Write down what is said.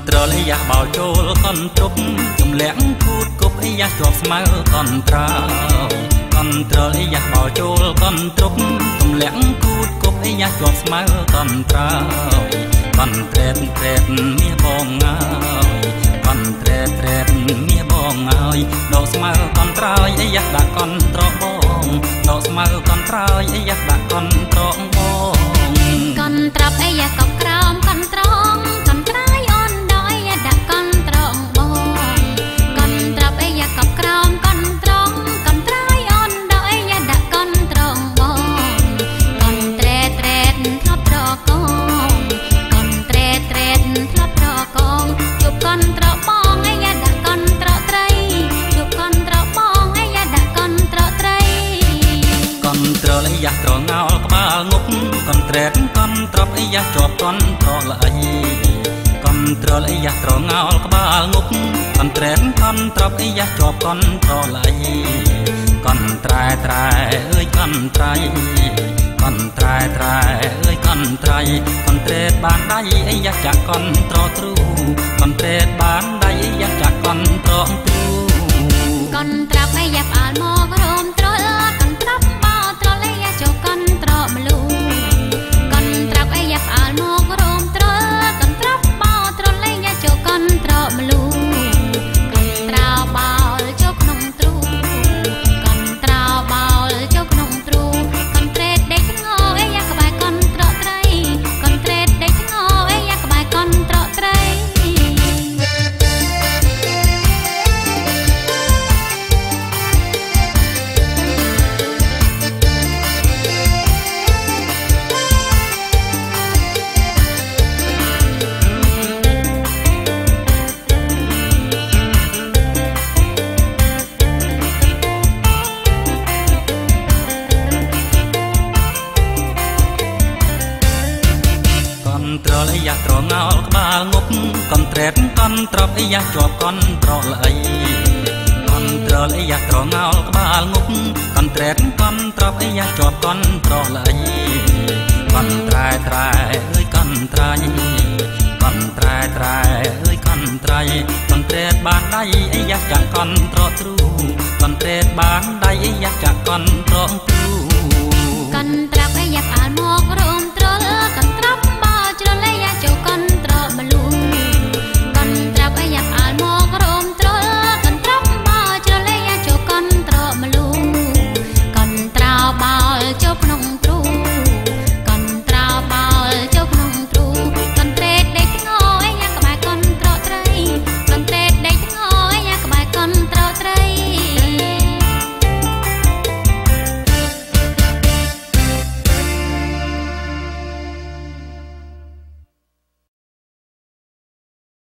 យ៉ាបោលចូលកនទ្រុបទម្លាក់គូតគប់អីយ៉ាជាប់ស្មៅកនត្រាកនត្រលអីយ៉ាបោលចូលកនទ្រុបទម្លាក់គូតគប់អីយ៉ាជាប់ស្មៅកនត្រាកនត្រេតត្រេតមាសបងងាយកនត្រេតត្រេតមាសបងហើយដកស្មៅកនត្រើយអីយ៉ាដាក់កនត្របងដកស្មៅកនត្រើយអីយ៉ាដាក់កនត្របងកនត្រាប់អីយ៉ាកប់ក្រោមក លក្បាលងប់កនត្រេតកនត្រប់អីយ៉ាជាប់កនត្រលអីកនត្រលអីយ៉ាត្រងោលក្បាលងប់កនត្រេតកនត្រប់អីយ៉ាជាប់កនត្រលអីកនត្រែត្រែអើយកនត្រៃកនត្រែត្រែអើយកនត្រៃកនត្រេតបានដៃអីយ៉ាចាក់កនត្រទ្រូកនត្រេតបានដៃអីយ៉ាចាក់កនត្រទ្រូកនត្រាប់អីយ៉ាផ្អើលមក ត្រលអីយ៉ាត្រងោលក្បាលងប់កនត្រេតកនត្រប់អីយ៉ាជាប់កនត្រលអីកនត្រលអីយ៉ាត្រងោលក្បាលងប់កនត្រេតកនត្រប់អីយ៉ាជាប់កនត្រលអីកនត្រែត្រែអើយកនត្រៃកនត្រែត្រែអើយកនត្រៃកនត្រេតបានដៃអីយ៉ាចាក់កនត្រទ្រូកនត្រេតបានដៃអីយ៉ាចាក់កនត្រទ្រូកនត្រាប់អីយ៉ាផ្អើលមករោ មលូកនត្រោបោលចូលក្នុង